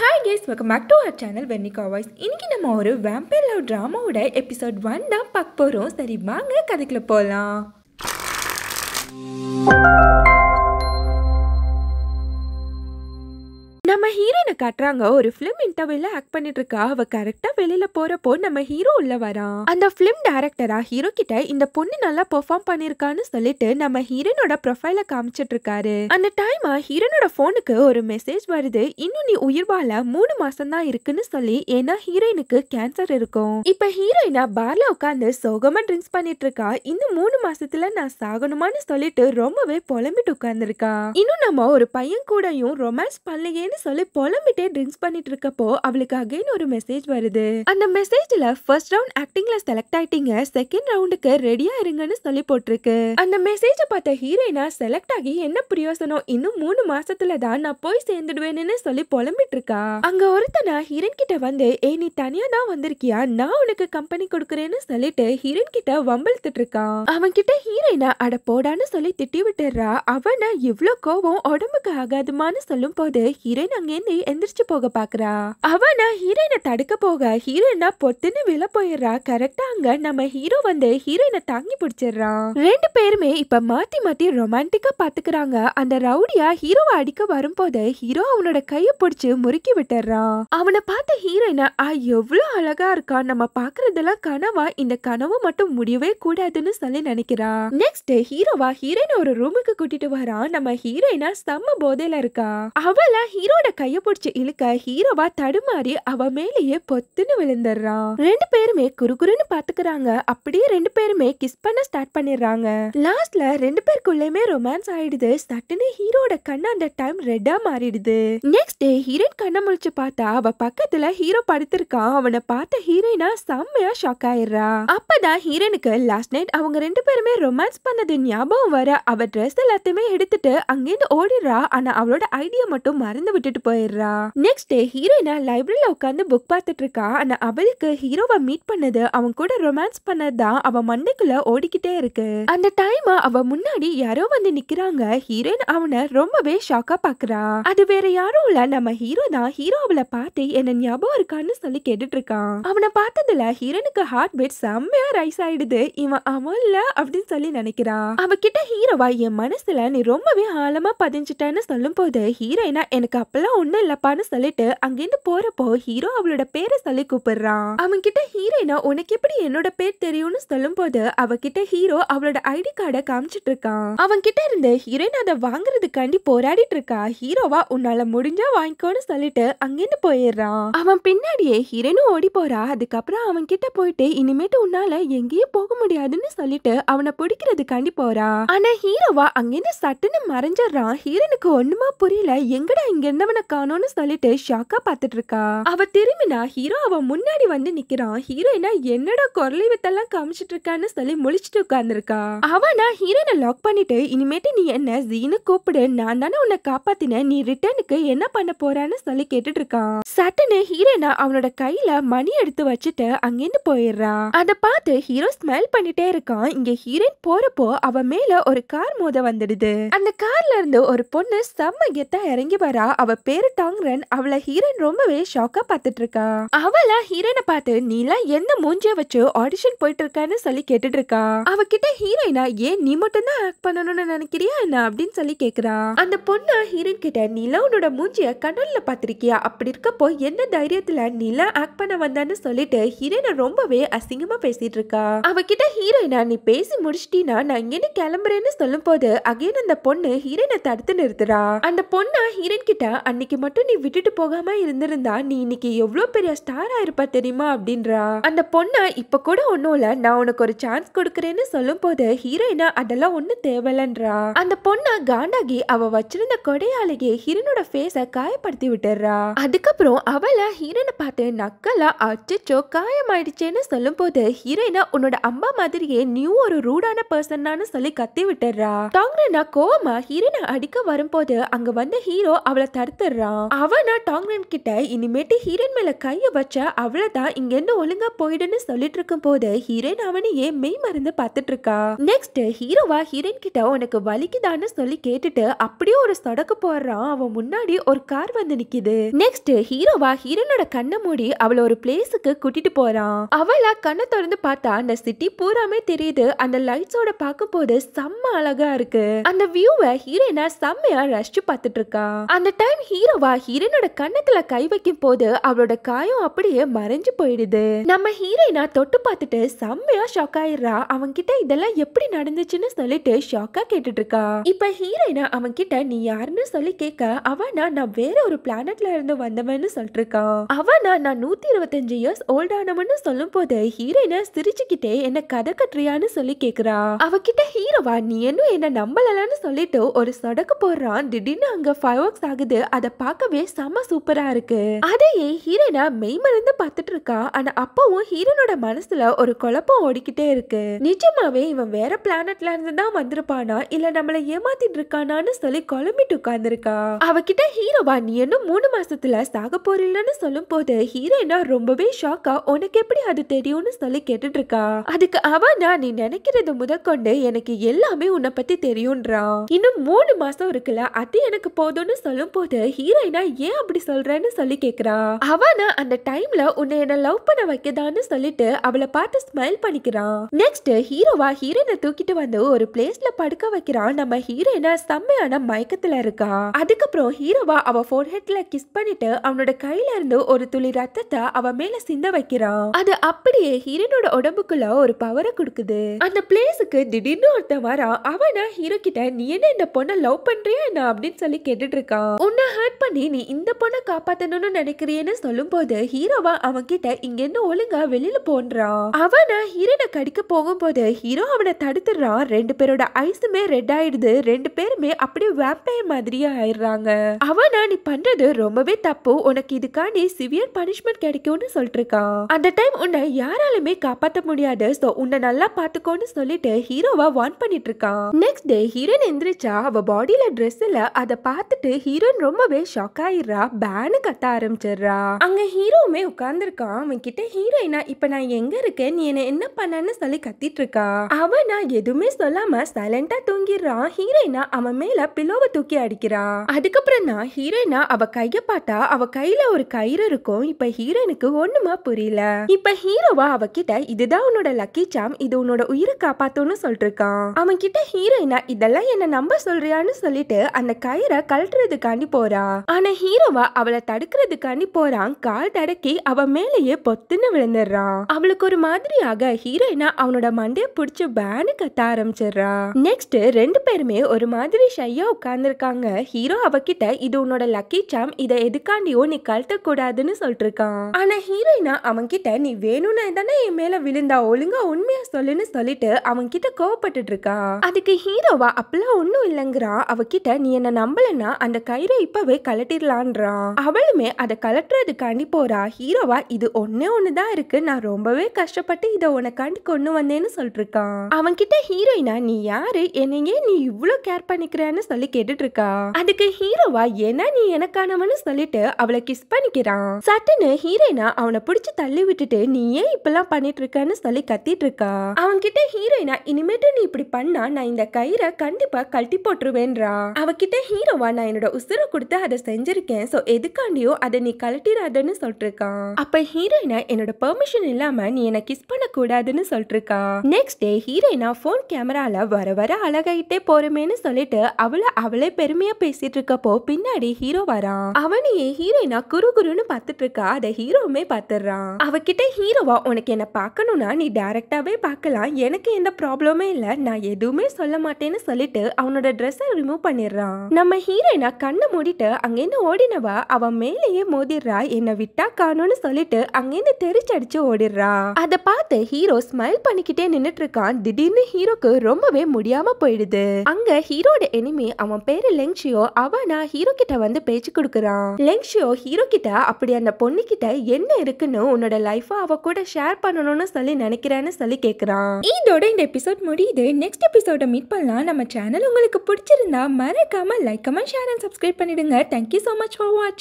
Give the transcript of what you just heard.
Hi guys welcome back to our channel Vernika voice இன்னைக்கு நம்ம ஒரு வேம்பையர் லவ் ட்ராமாவோட எபிசோட் ஒன் தான் பார்க்க போகிறோம் சரி வாங்க கதைக்குள்ள போகலாம் காட்டுறாங்க. ஒரு ஃபிலிம் இன்டர்வியூல ஆக்ட் பண்ணிட்டு இருக்கா அவ கரெக்டா வெளியில போறப்போ நம்ம ஹீரோ உள்ள வரான் அந்த ஃபிலிம் டைரக்டரா ஹீரோ கிட்ட இந்த பொண்ணு நல்லா பெர்ஃபார்ம் பண்ணிருக்கான்னு சொல்லிட்டு நம்ம ஹீரோனோட ப்ரொஃபைல காமிச்சிட்டு இருக்காரு அந்த டைம் ஹீரோனோட போனுக்கு ஒரு மெசேஜ் வருது. இன்னும் நீ உயிர் வாழ மூணு மாசம் தான் இருக்குன்னு சொல்லி ஏன்னா ஹீரோயினுக்கு கேன்சர் இருக்கும். இப்ப ஹீரோயினா பார்ல உட்காந்து சோகமா ட்ரிங்க்ஸ் பண்ணிட்டு இருக்கா இன்னும் மூணு மாசத்துல நான் சாகணுமான்னு சொல்லிட்டு ரொம்பவே புலம்பிட்டு உட்கார்ந்துருக்கா. இன்னும் நம்ம ஒரு பையன் கூடயும் ரொமான்ஸ் பண்ணலையேன்னு சொல்லி புலம்பிட்டே ட்ரிங்க்ஸ் பண்ணிட்டு இருக்கப்போ அவளுக்கு அகைன் ஒரு மெசேஜ் வருது. அந்த மெசேஜ்ல ஃபர்ஸ்ட் ரவுண்ட் ஆக்டிங்ல செலக்ட் ஆயிட்டீங்க செகண்ட் ரவுண்டுக்கு ரெடியா இருங்கன்னு சொல்லி போட்டிருக்கு. அந்த மெசேஜ பார்த்த ஹீரோயினா செலக்ட் ஆகி என்ன பிரயோசனம் இன்னும் மூணு மாசத்துல தான் நான் போய் சேர்ந்துடுவேன்னு சொல்லி புலம்பிட்டு இருக்கா அங்க ஒருத்தனா ஹீரன் கிட்ட வந்து ஏ நீ தனியா தான் வந்திருக்கியா? நான் உனக்கு கம்பெனி கொடுக்குறேன்னு சொல்லிட்டு ஹீரன் கிட்ட வம்பிழுத்துட்டு இருக்கான் அவன் கிட்ட ஹீரோயினா அட போடான்னு சொல்லி திட்டி விட்டுறா அவன இவ்ளோ கோவம் உடம்புக்கு ஆகாதுமான்னு சொல்லும் போது ஹீரோயின் அங்கேருந்து எந்திரிச்சு போக பாக்குறா. அவனா ஹீரோயினை தடுக்க போக ஹீரோயினா பொத்துன்னு விழ போயிடுறா. கரெக்டா அங்க நம்ம ஹீரோ வந்து ஹீரோயினை தாங்கி பிடிச்சிடுறான். ரெண்டு பேருமே இப்ப மாத்தி மாத்தி ரொமான்டிக்கா பாத்துக்கிறாங்க. அந்த ரவுடியா ஹீரோவை அடிக்க வரும்போது ஹீரோ அவனோட கைய பிடிச்சு முறுக்கி விட்டுறான் அவனை பார்த்த ஹீரோயினா ஆ எவ்வளவு அழகா இருக்கான். நம்ம பாக்குறதெல்லாம் கனவா? இந்த கனவு மட்டும் முடியவே கூடாதுன்னு சொல்லி நினைக்கிறா. நெக்ஸ்ட் ஹீரோவா ஹீரோயின் ஒரு ரூமுக்கு கூட்டிட்டு வரான் நம்ம ஹீரோயினா செம்ம போதையில இருக்கா. அவள ஹீரோட கைய பிடிச்சி இழுக்க ஹீரோவா தடுமாறி அவ மேலேயே பொத்துன்னு விழுந்துடுறான் ரெண்டு பேருமே குறுகுறுன்னு பாத்துக்கிறாங்க. அப்படியே ரெண்டு பேருமே கிஸ் பண்ண ஸ்டார்ட் பண்ணிடுறாங்க. லாஸ்ட்ல ரெண்டு பேருக்குள்ளயுமே ரொமான்ஸ் ஆயிடுது. சட்டுன்னு ஹீரோட கண்ணு அந்த டைம் ரெட்டா மாறிடுது. நெக்ஸ்ட் டே ஹீரோயின் கண்ணை முழிச்சு பார்த்தா அவ பக்கத்துல ஹீரோ படுத்திருக்கான் அவனை பார்த்த ஹீரோயினா செம்மையா ஷாக் ஆயிடுறா. அப்பதான் ஹீரோனுக்கு லாஸ்ட் நைட் அவங்க ரெண்டு பேருமே ரொமான்ஸ் பண்ணது ஞாபகம் வர அவ ட்ரெஸ் எல்லாத்தையுமே எடுத்துட்டு அங்கேருந்து ஓடிடுறா. ஆனா அவளோட ஐடியா மட்டும் மறந்து விட்டுட்டு போயிடுறா. நெக்ஸ்ட் டே ஹீரோயினா லைப்ரரியில உட்காந்து புக் பார்த்துட்டு இருக்கா. ஆனா அவளுக்கு ஹீரோவை மீட் பண்ணது அவன் கூட ரொமான்ஸ் பண்ணதுதான் அவ மண்டைக்குள்ள ஓடிக்கிட்டே இருக்கு. அந்த டைம் அவ முன்னாடி யாரோ வந்து நிக்கிறாங்க. ஹீரோயின் அவனை ரொம்பவே ஷாக்கா பாக்குறா. அது வேற யாரும் இல்ல. நம்ம ஹீரோ தான். ஹீரோ அவளை பார்த்து என்ன ஞாபகம் இருக்கான்னு சொல்லி கேட்டுட்டு இருக்கான். அவனை பார்த்ததுல ஹீரோனுக்கு ஹார்ட் பீட் செம்மையா ரைஸ் ஆயிடுது. இவன் அவன் இல்ல அப்படின்னு சொல்லி நினைக்கிறான் அவகிட்ட ஹீரோவா என் மனசுல நீ ரொம்பவே ஆழமா பதிஞ்சிட்டேன்னு சொல்லும் போது ஹீரோயினா எனக்கு அப்பெல்லாம் ஒண்ணும் இல்ல இல்லப்பான்னு சொல்லிட்டு அங்கிருந்து போறப்போ ஹீரோ அவளோட பேரை சொல்லி கூப்பிடுறான். அவன் கிட்ட ஹீரோயினா உனக்கு எப்படி என்னோட பேர் தெரியும்னு சொல்லும் போது அவகிட்ட ஹீரோ அவளோட ஐடி கார்டை காமிச்சிட்டு இருக்கான் அவன் கிட்ட இருந்து ஹீரோயின் அதை வாங்குறதுக்காண்டி போராடிட்டு இருக்கா ஹீரோவா உன்னால முடிஞ்சா வாங்கிக்கோன்னு சொல்லிட்டு அங்கிருந்து போயிடுறான். அவன் பின்னாடியே ஹீரோனும் ஓடி போறா. அதுக்கப்புறம் அவன் கிட்ட போயிட்டு இனிமேட்டு உன்னால எங்கேயும் போக முடியாதுன்னு சொல்லிட்டு அவனை பிடிக்கிறதுக்காண்டி போறா. ஆனா ஹீரோவா அங்கிருந்து சட்டுன்னு மறைஞ்சிடுறான். ஹீரோனுக்கு ஒண்ணுமா புரியல. எங்கடா இங்க இருந்தவனை காணோம்னு சொல்லிட்டு ஷாக்கா பார்த்துட்டு இருக்கா அவ திரும்பினா ஹீரோ அவன் முன்னாடி வந்து நிக்கிறான். ஹீரோயினா என்னடா குரலி வித்தெல்லாம் காமிச்சிட்டு இருக்கான்னு சொல்லி முழிச்சிட்டு உட்கார்ந்துருக்கா. அவனா ஹீரோயினை லாக் பண்ணிட்டு இனிமேட்டு நீ என்ன ஜீனு கூப்பிடு. நான் தானே உன்னை காப்பாத்தின நீ ரிட்டர்னுக்கு என்ன பண்ண போறான்னு சொல்லி கேட்டுட்டு இருக்கான் சட்டுன்னு ஹீரோயினா அவனோட கையில மணி எடுத்து வச்சுட்டு அங்கிருந்து போயிடுறா. அதை பார்த்து ஹீரோ ஸ்மைல் பண்ணிட்டே இருக்கான். இங்க ஹீரோயின் போறப்போ அவ மேல ஒரு கார் மோத வந்துடுது. அந்த கார்ல இருந்து ஒரு பொண்ணு செம்ம கெத்தா இறங்கி வரா. அவ பேரு டாங் டாங்ரன் அவளை ஹீரன் ரொம்பவே ஷாக்கா பாத்துட்டு இருக்கா அவள ஹீரனை பார்த்து நீலா எந்த மூஞ்சிய வச்சு ஆடிஷன் போயிட்டு இருக்கான்னு சொல்லி கேட்டுட்டு இருக்கா அவகிட்ட ஹீரோயினா ஏன் நீ மட்டும் தான் ஆக்ட் பண்ணணும்னு நினைக்கிறியா என்ன? அப்படின்னு சொல்லி கேக்குறா. அந்த பொண்ணு ஹீரோயின் கிட்ட நீலா உன்னோட மூஞ்சிய கடல்ல பாத்திருக்கியா அப்படி இருக்கப்போ என்ன தைரியத்துல நீலா ஆக்ட் பண்ண வந்தான்னு சொல்லிட்டு ஹீரோயினை ரொம்பவே அசிங்கமா பேசிட்டு இருக்கா அவகிட்ட ஹீரோயினா நீ பேசி முடிச்சிட்டீனா நான் இங்கேன்னு கிளம்புறேன்னு சொல்லும் போது அகைன் அந்த பொண்ணு ஹீரோயினை தடுத்து நிறுத்துறா. அந்த பொண்ணு ஹீரோயின் கிட்ட அன்னைக்கு மட்டும் நீ விட்டுட்டு போகாம இருந்திருந்தா நீ இன்னைக்கு எவ்வளவு பெரிய ஸ்டார் இருப்பா தெரியுமா அப்படின்றா. அந்த பொண்ணு இப்ப கூட ஒண்ணும் இல்ல நான் உனக்கு ஒரு சான்ஸ் கொடுக்கறேன்னு சொல்லும் போது ஹீரோயினா அதெல்லாம் ஒண்ணும் தேவையில்லன்றா. அந்த பொண்ணு காண்டாகி அவ வச்சிருந்த கொடையாலேயே ஹீரோனோட ஃபேஸ காயப்படுத்தி விட்டுறா. அதுக்கப்புறம் அவள ஹீரோனை பார்த்து நக்கலா அச்சோ காயமாயிடுச்சேன்னு சொல்லும் போது ஹீரோயினா உன்னோட அம்மா மாதிரியே நியூ ஒரு ரூடான பர்சன் சொல்லி கத்தி விட்டுறா. டாங்ரனா கோவமா ஹீரோனை அடிக்க வரும்போது அங்க வந்த ஹீரோ அவளை தடுத்துடுறான் அவனா டாங்ரன் கிட்ட இனிமேட்டு ஹீரோயின் மேல கைய வச்ச அவ்வளவுதான் இங்கிருந்து ஒழுங்கா போயிடுன்னு சொல்லிட்டு இருக்கும் போது ஹீரோயின் அவனையே மெய் மறந்து பார்த்துட்டு இருக்கா நெக்ஸ்ட் ஹீரோவா ஹீரோயின் கிட்ட உனக்கு வலிக்குதான்னு சொல்லி கேட்டுட்டு அப்படியே ஒரு சொடக்கு போடுறான். அவன் முன்னாடி ஒரு கார் வந்து நிக்குது. நெக்ஸ்ட் ஹீரோவா ஹீரோனோட கண்ணை மூடி அவளை ஒரு பிளேஸுக்கு கூட்டிட்டு போறான். அவளா கண்ணை திறந்து பார்த்தா அந்த சிட்டி பூராமே தெரியுது. அந்த லைட்ஸோட பார்க்கும்போது செம்ம அழகா இருக்கு. அந்த வியூவை ஹீரோயினா செம்மையா ரசிச்சு பார்த்துட்டு இருக்கா அந்த டைம் ஹீரோவா ஹீரோனோட கண்ணத்துல கை வைக்கும் போது அவளோட காயம் அப்படியே மறைஞ்சு போயிடுது. நம்ம ஹீரோயினா தொட்டு பார்த்துட்டு செம்மையா ஷாக் ஆயிடுறா. அவன் கிட்ட இதெல்லாம் எப்படி நடந்துச்சுன்னு சொல்லிட்டு ஷாக்கா கேட்டுட்டு இருக்கா இப்ப ஹீரோயினா அவன் கிட்ட நீ யாருன்னு சொல்லி கேட்க அவனா நான் வேற ஒரு பிளானட்ல இருந்து வந்தவன்னு சொல்லிட்டு இருக்கான் அவனா நான் நூத்தி இருபத்தஞ்சு இயர்ஸ் ஓல்டானவன்னு சொல்லும் போது ஹீரோயினா சிரிச்சுக்கிட்டே என்ன கதை கட்டுறியான்னு சொல்லி கேக்குறா. அவகிட்ட ஹீரோவா நீ என்ன என்ன நம்பலன்னு சொல்லிட்டு ஒரு சொடக்கு போடுறான். திடீர்னு அங்க ஃபைவ் ஒர்க்ஸ் ஆகுது. அதை பார்க்க ரொம்பவே செம சூப்பரா இருக்கு. அதையே ஹீரோயினா மெய்மறந்து பார்த்துட்டு இருக்கா. ஆனா அப்பவும் ஹீரோனோட மனசுல ஒரு குழப்பம் ஓடிக்கிட்டே இருக்கு. நிஜமாவே இவன் வேற பிளானட்ல இருந்து தான் வந்திருப்பானா? இல்ல நம்மள ஏமாத்திட்டு இருக்கானான்னு சொல்லி குழம்பிட்டு உட்கார்ந்துருக்கா? அவகிட்ட ஹீரோவா நீ இன்னும் மூணு மாசத்துல சாக போறீங்கன்னு சொல்லும் போது ஹீரோயினா ரொம்பவே ஷாக்கா உனக்கு எப்படி அது தெரியும்னு சொல்லி கேட்டுட்டு இருக்கா அதுக்கு அவனா நீ நினைக்கிறது முதற்கொண்டு எனக்கு எல்லாமே உன்னை பத்தி தெரியும்ன்றான் இன்னும் மூணு மாசம் இருக்குல்ல அது எனக்கு போதும்னு சொல்லும் போது ஹீரோயினா ஏன் அப்படி சொல்றேன்னு சொல்லி கேக்குறா. அவன அந்த டைம்ல உன்னை என்ன லவ் பண்ண வைக்கதான்னு சொல்லிட்டு அவளை பார்த்து ஸ்மைல் பண்ணிக்கிறான் நெக்ஸ்ட் ஹீரோவா ஹீரோனை தூக்கிட்டு வந்து ஒரு பிளேஸ்ல படுக்க வைக்கிறான். நம்ம ஹீரோயினா செம்மையான மயக்கத்துல இருக்கா. அதுக்கப்புறம் ஹீரோவா அவ ஃபோர்ஹெட்ல கிஸ் பண்ணிட்டு அவனோட கையில இருந்து ஒரு துளி ரத்தத்தை அவ மேல சிந்த வைக்கிறான் அது அப்படியே ஹீரோனோட உடம்புக்குள்ள ஒரு பவரை கொடுக்குது. அந்த பிளேஸுக்கு திடீர்னு ஒருத்தன் வரா. அவனா ஹீரோ கிட்ட நீ என்ன இந்த பொண்ணை லவ் பண்றியா என்ன? அப்படின்னு சொல்லி கேட்டுட்டு இருக்கான். உன்னை ஹர்ட் பண்ணி நீ இந்த பொண்ணை காப்பாத்தணும்னு நினைக்கிறியன்னு சொல்லும் போது ஹீரோவா அவன் கிட்ட ஒழுங்கா வெளியில போன்றான் அவனை ஹீரோனை கடிக்க போகும்போது ஹீரோ அவனை தடுத்துறான் ரெண்டு பேரோட ஐஸுமே ரெட் ஆயிடுது. ரெண்டு பேருமே அப்படியே வேம்பையர் மாதிரியே ஆயிடுறாங்க. அவனா நீ பண்றது ரொம்பவே தப்பு. உனக்கு இதுக்காண்டி சிவியர் பனிஷ்மெண்ட் கிடைக்கும்னு சொல்லிட்டு இருக்கான் அந்த டைம் உன்னை யாராலுமே காப்பாத்த முடியாது. சோ உன்னை நல்லா பாத்துக்கோன்னு சொல்லிட்டு ஹீரோவா வான் பண்ணிட்டு இருக்கான் நெக்ஸ்ட் டே ஹீரோயின் எந்திரிச்சா அவ பாடியில ட்ரெஸ் இல்ல பார்த்துட்டு ஹீரோயின் ரொம்பவே ஷாக் ஆயிடுறா பேனு கத்த ஆரம்பிச்சிடுறா அங்க ஹீரோவுமே உட்கார்ந்துருக்கான் அவன் கிட்ட ஹீரோயினா இப்ப நான் எங்க இருக்கேன் நீ என்ன என்ன பண்ணன்னு சொல்லி கத்திட்டு இருக்கா அவனா நான் எதுவுமே சொல்லாம சைலண்டா தூங்கிடுறான் ஹீரோயினா அவன் மேல பிலோவை தூக்கி அடிக்கிறா. அதுக்கப்புறம் தான் ஹீரோயினா அவ கைய பார்த்தா அவ கையில ஒரு கயிறு இருக்கும் இப்ப ஹீரோயினுக்கு ஒண்ணுமா புரியல. இப்ப ஹீரோவா அவகிட்ட இதுதான் உன்னோட லக்கி சாம் இது உன்னோட உயிரை காப்பாத்தும்னு சொல்லிருக்கான் அவன் கிட்ட ஹீரோயினா இதெல்லாம் என்ன நம்ப சொல்றியான்னு சொல்லிட்டு அந்த கயிறை கழட்டுறதுக்காண்டி போறா. ஆனா ஹீரோவா அவளை தடுக்கிறதுக்காண்டி போறான். கால் தடக்கி அவ மேலேயே பொத்துன்னு விழுந்துடுறான். அவளுக்கு ஒரு மாதிரியாக ஹீரோயினா அவனோட மண்டையை பிடிச்சி பேனு கத்த ஆரம்பிச்சிடுறா. நெக்ஸ்ட் ரெண்டு பேருமே ஒரு மாதிரி ஷையா உட்கார்ந்துருக்காங்க. ஹீரோ அவகிட்ட இது உன்னோட லக்கி சாம் இதை எதுக்காண்டியோ நீ கழட்ட கூடாதுன்னு சொல்லிட்டு இருக்கான் ஆனா ஹீரோயினா அவன் கிட்ட நீ வேணும்னு தானே என் மேல விழுந்தா ஒழுங்கா உண்மையா சொல்லுன்னு சொல்லிட்டு அவன் கிட்ட கோவப்பட்டுட்டு இருக்கா அதுக்கு ஹீரோவா அப்பெல்லாம் ஒன்னும் இல்லைங்கிறான். அவகிட்ட நீ என்ன நம்பலன்னா அந்த கயிறை இப்பவே கழட்டிடலான்றான் அவளுமே அதை கலட்டுறதுக்காண்டி போறா. ஹீரோவா இது ஒன்னே ஒண்ணுதான் இருக்கு. நான் ரொம்பவே கஷ்டப்பட்டு இதை உனக்காண்டி கொண்டு வந்தேன்னு சொல்லிட்டு அவன் கிட்ட ஹீரோயினா நீ யாரு? என்னையே நீ இவ்ளோ கேர் பண்ணிக்கிறேன்னு சொல்லி கேட்டுட்டு இருக்கா அதுக்கு ஹீரோவா ஏன்னா நீ எனக்கானவன்னு சொல்லிட்டு அவளை கிஸ் பண்ணிக்கிறான் சட்டுன்னு ஹீரோயினா அவனை பிடிச்சி தள்ளி விட்டுட்டு நீ ஏன் இப்பெல்லாம் பண்ணிட்டு இருக்கன்னு சொல்லி கத்திட்டு இருக்கா அவன் கிட்ட ஹீரோயினா இனிமேட்டு நீ இப்படி பண்ணா நான் இந்த கயிறை கண்டிப்பா கழட்டி போட்டுருவேன்றா. அவகிட்ட ஹீரோவா நான் என்னோட உசுரை கொடுத்து அதை செஞ்சிருக்கேன் ஸோ எதுக்காண்டியோ அதை நீ கழட்டிடாதன்னு சொல்லிருக்கான் அப்ப ஹீரோயினா என்னோட பெர்மிஷன் இல்லாம நீ என்ன கிஸ் பண்ண கூடாதுன்னு சொல்லிட்டு நெக்ஸ்ட் டே ஹீரோயினா போன் கேமரால வர வர அழகாயிட்டே போறமேன்னு சொல்லிட்டு அவளை அவளே பெருமையா பேசிட்டு இருக்கப்போ பின்னாடி ஹீரோ வரான். அவனையே ஹீரோயினா குரு குருன்னு பார்த்துட்டு இருக்கா அதை ஹீரோவுமே பார்த்துடுறான். அவகிட்ட ஹீரோவா உனக்கு என்ன பார்க்கணும்னா நீ டைரக்டாவே பார்க்கலாம். எனக்கு எந்த ப்ராப்ளமே இல்ல. நான் எதுவுமே சொல்ல மாட்டேன்னு சொல்லிட்டு அவனோட ட்ரெஸ்ஸை ரிமூவ் பண்ணிடுறான். நம்ம ஹீரோயினா கண்ணை மூடிட்டு அங்கேருந்து ஓடினவா? அவன் மேலேயே மோதிடுறா. என்ன விட்டா காணும்னு சொல்லிட்டு அங்கேருந்து தெரிச்சடிச்சு ஓடிடுறா. அதை பார்த்து ஹீரோ ஸ்மைல் பண்ணிக்கிட்டே நின்னுட்டு இருக்கான் திடீர்னு ஹீரோக்கு ரொம்பவே முடியாம போயிடுது. அங்க ஹீரோட எனிமி அவன் பேரு லெங்ஷியோ. அவனா ஹீரோ கிட்ட வந்து பேச்சு கொடுக்கறான். லெங்ஷியோ ஹீரோ கிட்ட அப்படி அந்த பொண்ணு கிட்ட என்ன இருக்குன்னு உன்னோட லைஃப அவ கூட ஷேர் பண்ணணும்னு சொல்லி நினைக்கிறேன்னு சொல்லி கேக்குறான். இதோட இந்த எபிசோட் முடியுது. நெக்ஸ்ட் எபிசோட மீட் பண்ணலாம். நம்ம சேனல் உங்களுக்கு பிடிச்சிருந்தா மறக்காம like comment share and subscribe பண்ணிடுங்க. Thank you you so much for watching.